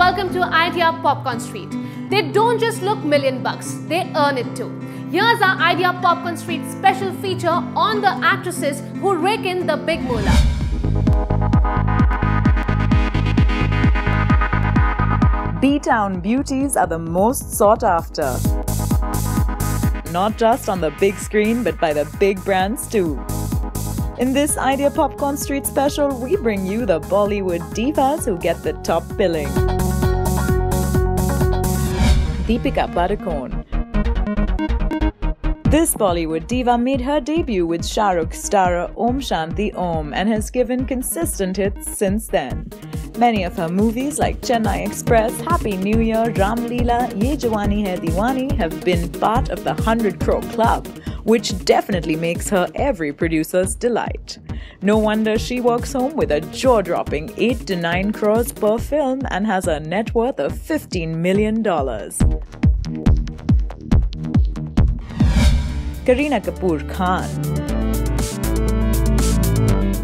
welcome to Idea Popcorn Street. They don't just look million bucks, they earn it too. Here's our Idea Popcorn Street special feature on the actresses who rake in the big moolah. B-Town beauties are the most sought after. Not just on the big screen, but by the big brands too. In this Idea Popcorn Street special, we bring you the Bollywood divas who get the top billing. Deepika Padukone. This Bollywood diva made her debut with Shah Rukh starrer Om Shanti Om and has given consistent hits since then. Many of her movies like Chennai Express, Happy New Year, Ram Leela, Ye Jawani Hai Diwani have been part of the 100 Crore Club, which definitely makes her every producer's delight. No wonder she walks home with a jaw dropping 8 to 9 crores per film and has a net worth of $15 million. Kareena Kapoor Khan.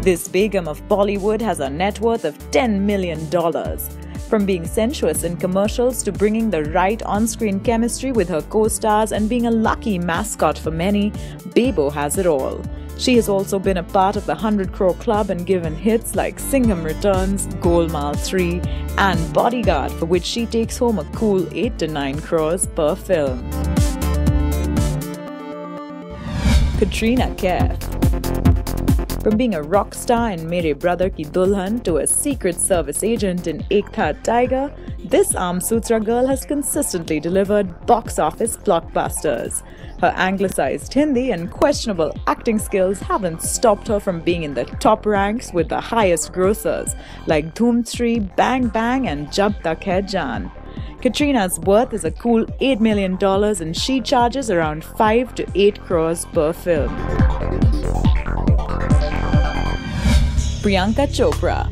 This Begum of Bollywood has a net worth of $10 million. From being sensuous in commercials to bringing the right on screen chemistry with her co stars and being a lucky mascot for many, Bebo has it all. She has also been a part of the 100 Crore Club and given hits like Singham Returns, Golmaal 3, and Bodyguard, for which she takes home a cool 8 to 9 crores per film. Katrina Kaif from being a rock star in Mere Brother Ki Dulhan to a secret service agent in Ek Tha Tiger, this Aam Sutra girl has consistently delivered box office blockbusters. Her anglicized Hindi and questionable acting skills haven't stopped her from being in the top ranks with the highest grossers like Dhoom 3, Bang Bang, and Jab Tak Hai Jaan. Katrina's worth is a cool $8 million and she charges around 5 to 8 crores per film. Priyanka Chopra.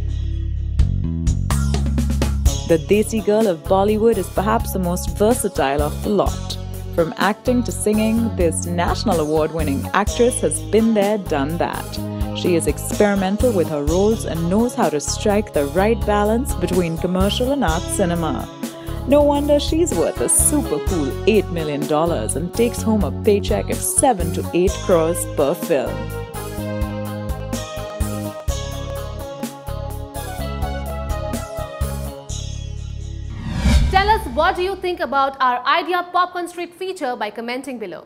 The Desi girl of Bollywood is perhaps the most versatile of the lot. From acting to singing, this national award winning actress has been there, done that. She is experimental with her roles and knows how to strike the right balance between commercial and art cinema. No wonder she's worth a super cool $8 million and takes home a paycheck of 7 to 8 crores per film. What do you think about our Idea Popcorn Street feature by commenting below.